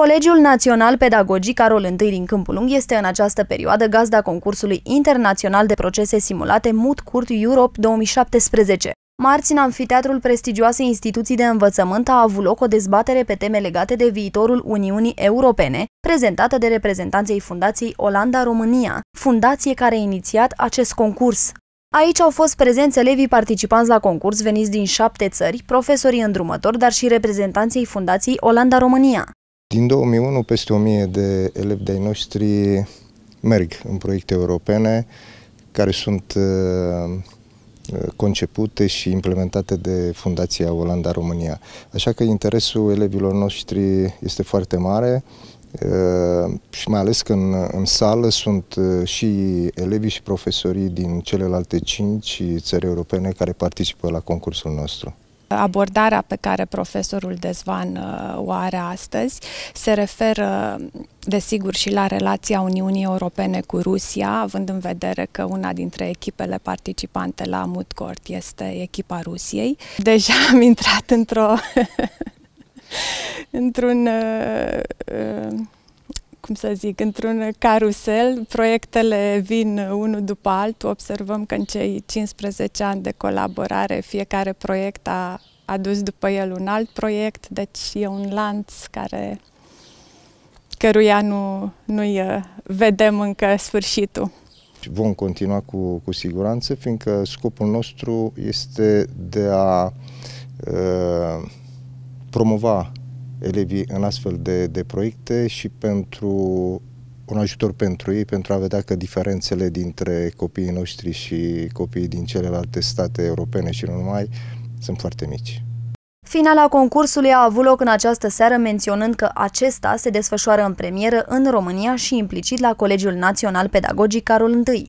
Colegiul Național Pedagogic Carol I din Câmpul Lung este în această perioadă gazda concursului internațional de procese simulate Mood Court Europe 2017. Marți, în amfiteatrul prestigioase instituții de învățământ a avut loc o dezbatere pe teme legate de viitorul Uniunii Europene, prezentată de reprezentanții Fundației Olanda-România, fundație care a inițiat acest concurs. Aici au fost prezenți elevii participanți la concurs veniți din șapte țări, profesorii îndrumători, dar și reprezentanții Fundației Olanda-România. Din 2001, peste 1000 de elevi de-ai noștri merg în proiecte europene care sunt uh, concepute și implementate de Fundația Olanda-România. Așa că interesul elevilor noștri este foarte mare uh, și mai ales că în, în sală sunt uh, și elevii și profesorii din celelalte cinci țări europene care participă la concursul nostru. Abordarea pe care profesorul Dezvan uh, o are astăzi se referă, desigur, și la relația Uniunii Europene cu Rusia, având în vedere că una dintre echipele participante la Mood Court este echipa Rusiei. Deja am intrat într-o într-un uh, uh, cum să zic, într-un carusel, proiectele vin unul după altul, observăm că în cei 15 ani de colaborare fiecare proiect a adus după el un alt proiect, deci e un lanț care căruia nu, nu-i uh, vedem încă sfârșitul. Vom continua cu, cu siguranță, fiindcă scopul nostru este de a uh, promova elevii în astfel de, de proiecte și pentru un ajutor pentru ei, pentru a vedea că diferențele dintre copiii noștri și copiii din celelalte state europene și nu numai sunt foarte mici. Finala concursului a avut loc în această seară menționând că acesta se desfășoară în premieră în România și implicit la Colegiul Național Pedagogic Carol I.